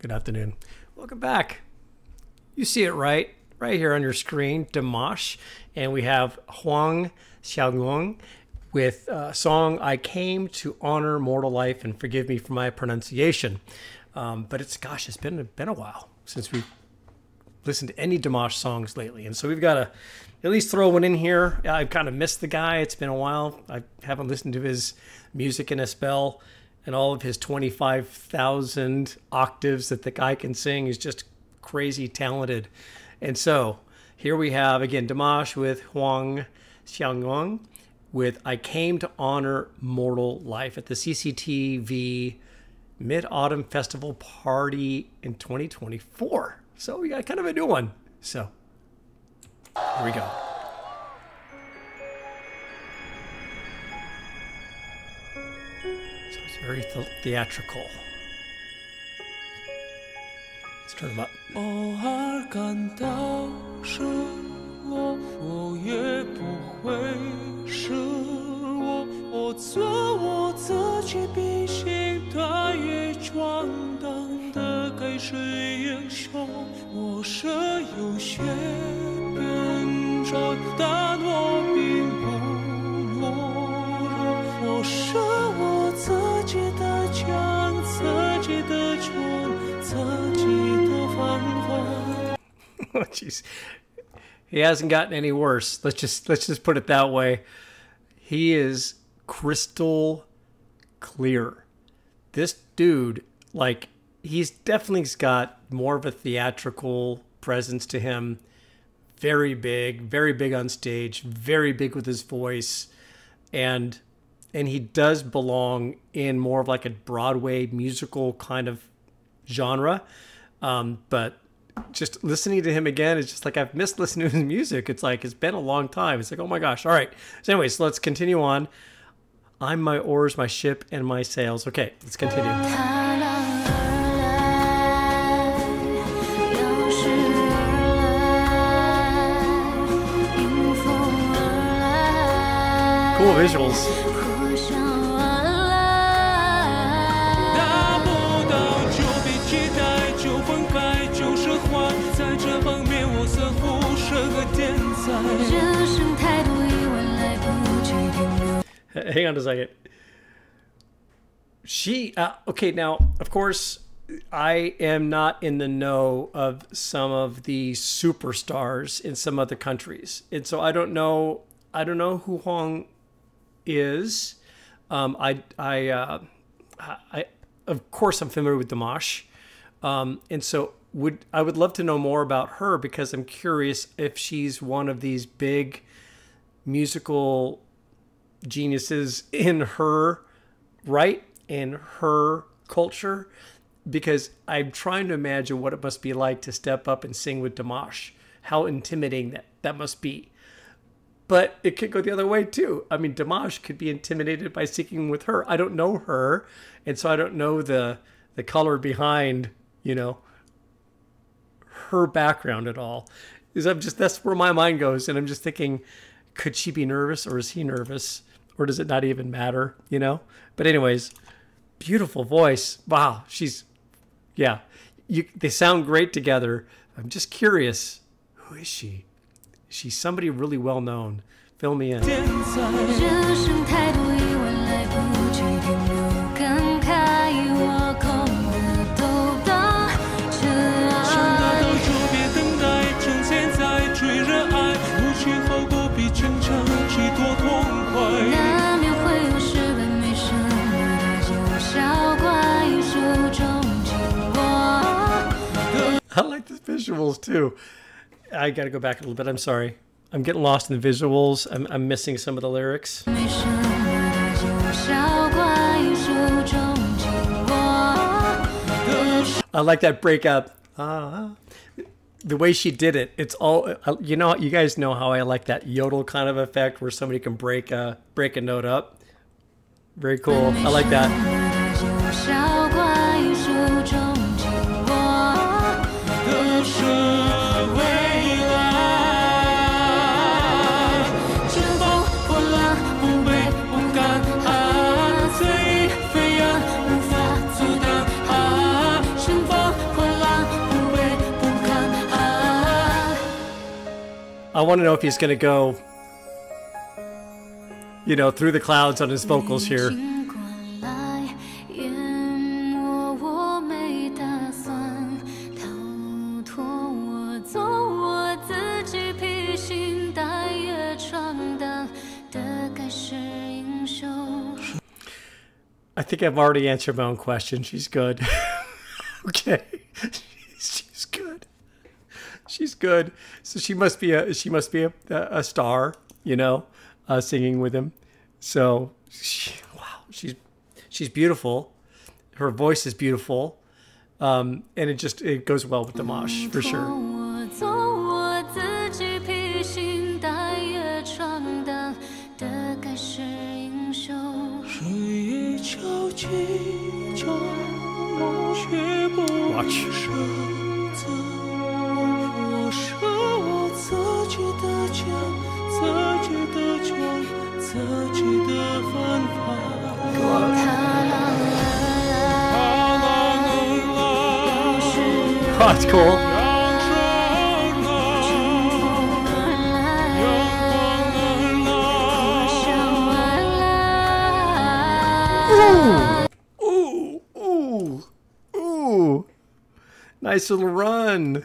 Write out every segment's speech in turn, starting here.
Good afternoon. Welcome back. You see it right, right here on your screen, Dimash, and we have Huang Xiaoyun with a song "I Came to Honor Mortal Life," and forgive me for my pronunciation. Um, but it's gosh, it's been been a while since we've listened to any Dimash songs lately, and so we've got to at least throw one in here. I've kind of missed the guy. It's been a while. I haven't listened to his music in a spell, and all of his twenty-five thousand octaves that the guy can sing is just crazy talented. And so here we have again Dimash with Huang Xiaoyun with I Came to Honor Mortal Life at the CCTV Mid Autumn Festival Party in 2024. So we got kind of a new one. So here we go. So it's very th- theatrical. Let's turn them up. 偶尔感到失落，我也不会是我。我做我自己，披星戴月，闯荡的盖世英雄。我是有些 Jeez, he hasn't gotten any worse. Let's just let's just put it that way. He is crystal clear. This dude, like, he's definitely got more of a theatrical presence to him. Very big, very big on stage, very big with his voice, and and he does belong in more of like a Broadway musical kind of genre. Um, but just listening to him again it's just like I've missed listening to his music. It's like it's been a long time. It's like oh my gosh. All right. So anyways, so let's continue on. I'm my oars, my ship, and my sails. Okay, let's continue. Cool visuals. Hang on a second. She, uh, okay, now, of course, I am not in the know of some of the superstars in some other countries. And so I don't know, I don't know who Huang is. Um, I, I, uh, I, of course, I'm familiar with Dimash. Um, and so would I would love to know more about her because I'm curious if she's one of these big musical geniuses in her right in her culture because I'm trying to imagine what it must be like to step up and sing with Dimash. How intimidating that that must be. But it could go the other way too. I mean, Dimash could be intimidated by singing with her. I don't know her, and so I don't know the the color behind, you know, her background at all. Is I'm just that's where my mind goes, and I'm just thinking, could she be nervous, or is he nervous, or does it not even matter? You know. But anyways, beautiful voice. Wow, she's yeah. You they sound great together. I'm just curious, who is she? Is she somebody really well known? Fill me in. I like the visuals too. I got to go back a little bit. I'm sorry. I'm getting lost in the visuals. I'm, I'm missing some of the lyrics. I like that breakup. Uh, the way she did it, it's all uh, you know. You guys know how I like that yodel kind of effect where somebody can break a break a note up. Very cool. I like that. I want to know if he's going to go, you know, through the clouds on his vocals here. I think I've already answered my own question. She's good. okay. She's good. So she must be a she must be a, a star, you know, uh, singing with him. So she, wow, she's she's beautiful. Her voice is beautiful, um, and it just it goes well with Dimash for sure. 我 Oh, it's cool. 啊 Ooh, ooh, ooh. Nice little run.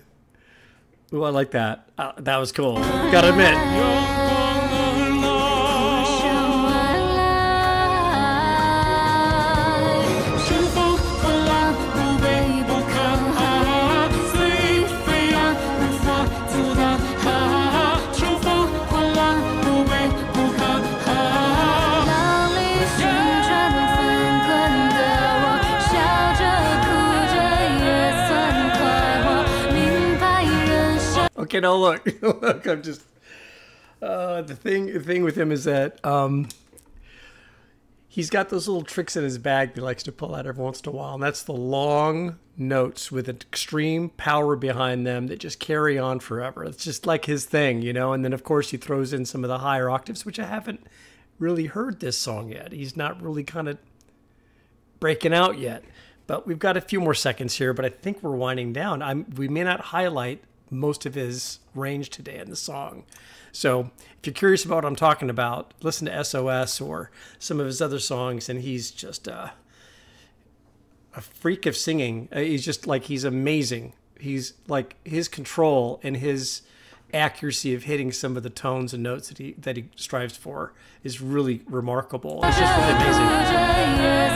Ooh, I like that. Uh, that was cool. Gotta admit. 生。Okay, now look, look. I'm just uh, the thing. The thing with him is that um, he's got those little tricks in his bag that he likes to pull out every once in a while, and that's the long notes with an extreme power behind them that just carry on forever. It's just like his thing, you know. And then of course he throws in some of the higher octaves, which I haven't really heard this song yet. He's not really kind of breaking out yet. But we've got a few more seconds here, but I think we're winding down. I'm, we may not highlight most of his range today in the song. So if you're curious about what I'm talking about, listen to SOS or some of his other songs, and he's just uh, a freak of singing. Uh, He's just like, he's amazing. He's like, his control and his accuracy of hitting some of the tones and notes that he that he strives for is really remarkable. It's just really amazing.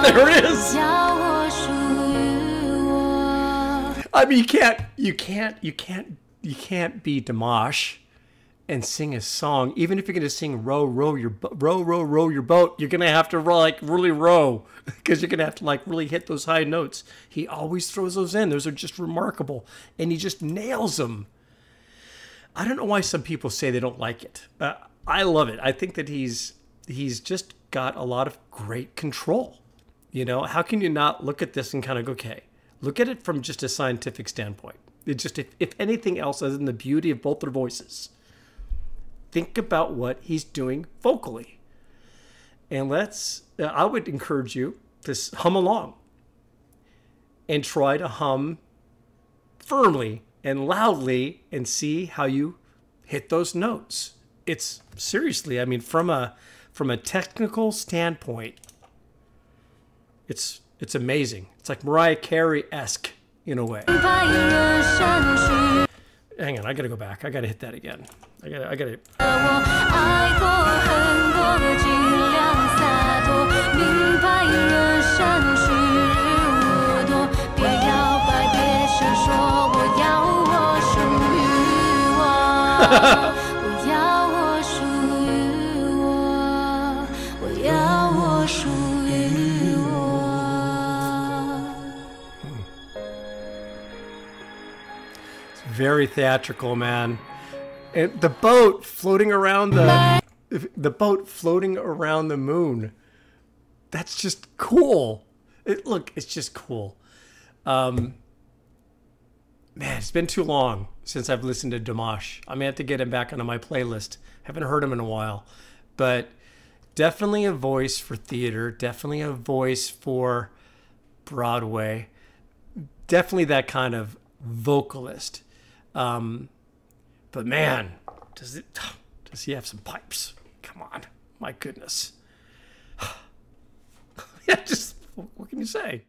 there is. I mean, you can't, you can't, you can't, you can't be Dimash and sing a song. Even if you're going to sing row, row your row, row, row your boat, you're going to have to like really row because you're going to have to like really hit those high notes. He always throws those in. Those are just remarkable, and he just nails them. I don't know why some people say they don't like it. Uh, I love it. I think that he's he's just got a lot of great control. You know, how can you not look at this and kind of go, okay, look at it from just a scientific standpoint? It just, if, if anything else, other than the beauty of both their voices, think about what he's doing vocally. And let's, I would encourage you to hum along and try to hum firmly and loudly and see how you hit those notes. It's seriously, I mean, from a from a technical standpoint, it's it's amazing. It's like Mariah Carey esque in a way. Hang on, I gotta go back. I gotta hit that again. I gotta, I gotta. very theatrical, man. And the boat floating around the the boat floating around the moon. That's just cool. It, look, it's just cool. Um, man, it's been too long since I've listened to Dimash. I may have to get him back onto my playlist. Haven't heard him in a while, but definitely a voice for theater. Definitely a voice for Broadway. Definitely that kind of vocalist. Um, but man, does it? Does he have some pipes? Come on, my goodness. yeah, just what can you say?